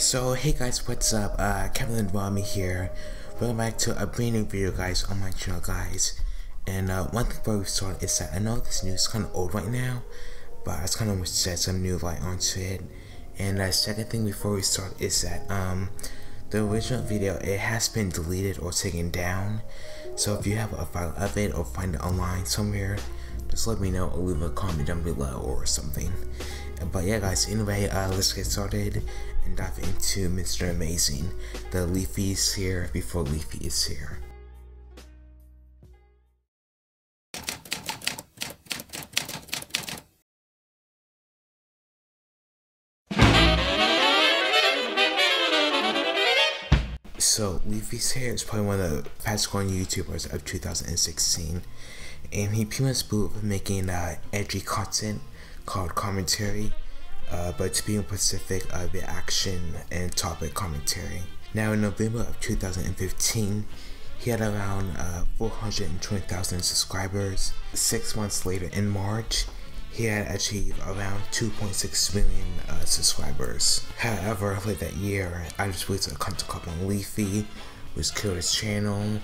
So hey guys, what's up? Uh, Captain Vomy here. Welcome back to a brand new video guys on my channel guys. And uh, one thing before we start is that I know this news is kind of old right now, but I just kind of shed some new light onto it. And the uh, second thing before we start is that um, the original video, it has been deleted or taken down. So if you have a file of it or find it online somewhere, just let me know or leave a comment down below or something. But yeah guys, anyway, uh, let's get started and dive into Mr. Amazing. The LeafyIsHere before LeafyIsHere. So LeafyIsHere is probably one of the fastest growing YouTubers of 2016 and he pretty much blew up making uh, edgy content called commentary, uh, but to be in Pacific, uh, action and topic commentary. Now, in November of 2015, he had around uh, 420,000 subscribers. Six months later, in March, he had achieved around 2.6 million uh, subscribers. However, late that year, iDubbbz released a Content Cop on Leafy, which killed his channel.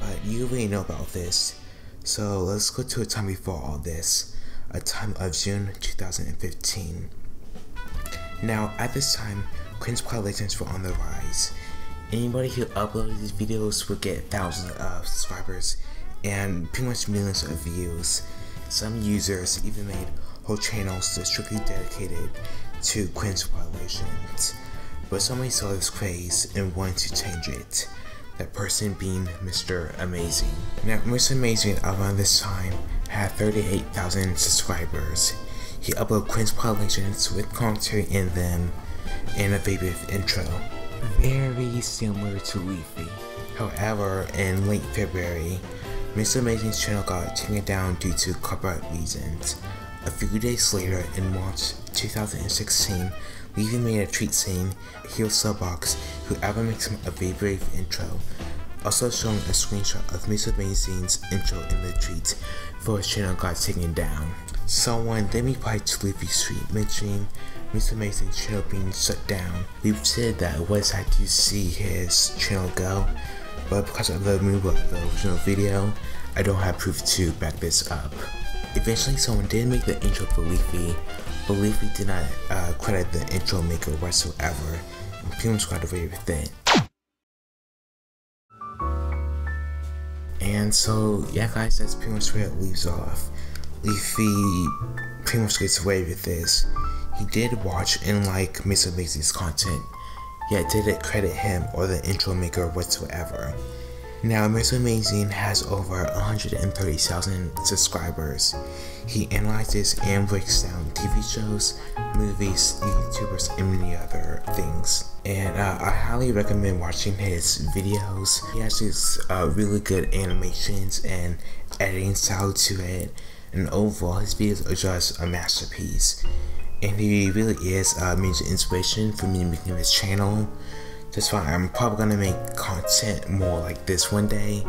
But you already know about this. So let's go to a time before all this a time of June 2015. Now, at this time, cringe compilations were on the rise. Anybody who uploaded these videos would get thousands of subscribers and pretty much millions of views. Some users even made whole channels that strictly dedicated to cringe compilations. But somebody saw this craze and wanted to change it. That person being Mr. Amazing. Now, Mr. Amazing around this time had 38,000 subscribers. He uploaded Quinn's Legends with commentary in them and a baby intro. Very similar to Leafy. However, in late February, Mr. Amazing's channel got taken down due to copyright reasons. A few days later, in March 2016, Leafy made a tweet saying he was Subbox, whoever makes him a very brave intro, also showing a screenshot of Mr. Amazing's intro in the tweet before his channel got taken down. Someone then replied to Leafy's tweet mentioning Mr. Amazing's channel being shut down. Leafy said that it was sad to see his channel go, but because of the removal of the original video, I don't have proof to back this up. Eventually someone did make the intro for Leafy, but Leafy did not uh, credit the intro maker whatsoever, and much got away with it. And so, yeah guys, that's pretty much where it leaves off. Leafy pretty much gets away with this. He did watch and like Mr. Amazing's content, yet didn't credit him or the intro maker whatsoever. Now, Mr. Amazing has over 130,000 subscribers. He analyzes and breaks down TV shows, movies, YouTubers, and many other things. And uh, I highly recommend watching his videos. He has these uh, really good animations and editing style to it. And overall, his videos are just a masterpiece. And he really is a major inspiration for me to making this channel. That's why I'm probably gonna make content more like this one day.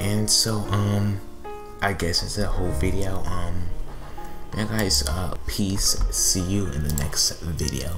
And so, um, I guess it's a whole video. Um, yeah, guys, uh, peace. See you in the next video.